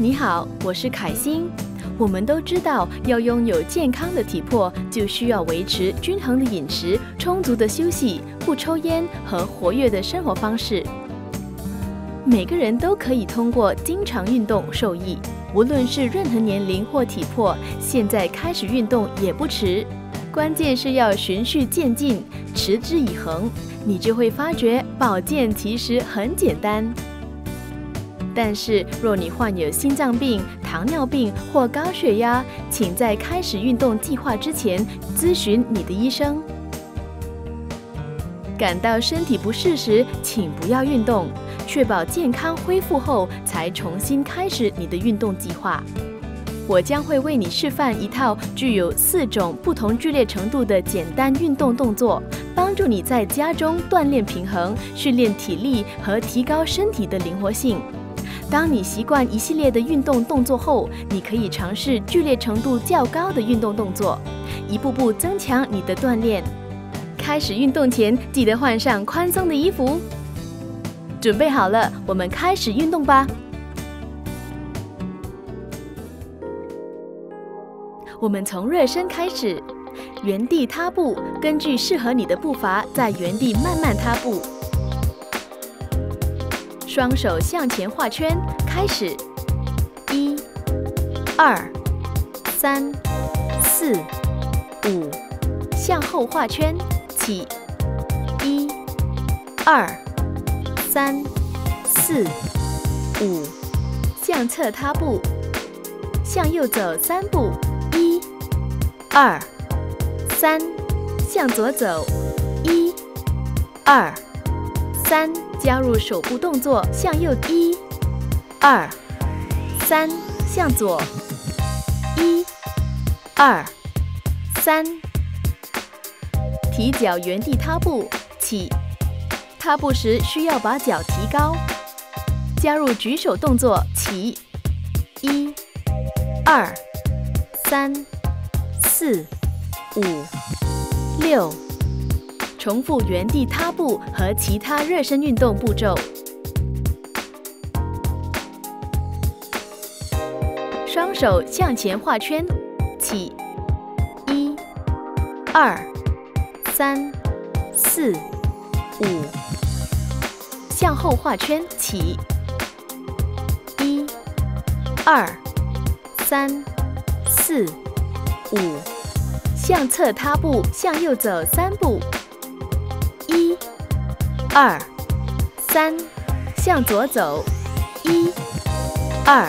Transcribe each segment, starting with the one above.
你好，我是凯欣。我们都知道，要拥有健康的体魄，就需要维持均衡的饮食、充足的休息、不抽烟和活跃的生活方式。每个人都可以通过经常运动受益，无论是任何年龄或体魄，现在开始运动也不迟。关键是要循序渐进，持之以恒，你就会发觉保健其实很简单。但是，若你患有心脏病、糖尿病或高血压，请在开始运动计划之前咨询你的医生。感到身体不适时，请不要运动，确保健康恢复后才重新开始你的运动计划。我将会为你示范一套具有四种不同剧烈程度的简单运动动作，帮助你在家中锻炼平衡、训练体力和提高身体的灵活性。当你习惯一系列的运动动作后，你可以尝试剧烈程度较高的运动动作，一步步增强你的锻炼。开始运动前，记得换上宽松的衣服。准备好了，我们开始运动吧。我们从热身开始，原地踏步，根据适合你的步伐，在原地慢慢踏步。双手向前画圈，开始，一、二、三、四、五，向后画圈，起，一、二、三、四、五，向侧踏步，向右走三步，一、二、三，向左走，一、二、三。加入手部动作，向右一、二、三，向左一、二、三，提脚原地踏步起，踏步时需要把脚提高。加入举手动作起，一、二、三、四、五、六。重复原地踏步和其他热身运动步骤。双手向前画圈，起，一、二、三、四、五。向后画圈，起，一、二、三、四、五。向侧踏步，向右走三步。二、三，向左走，一、二、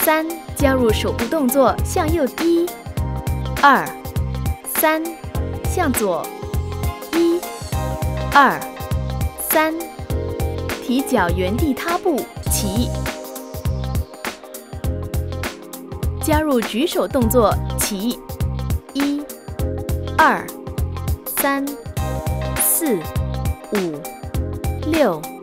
三，加入手部动作，向右一、二、三，向左一、二、三，提脚原地踏步起，加入举手动作起，一、二、三、四。五、六。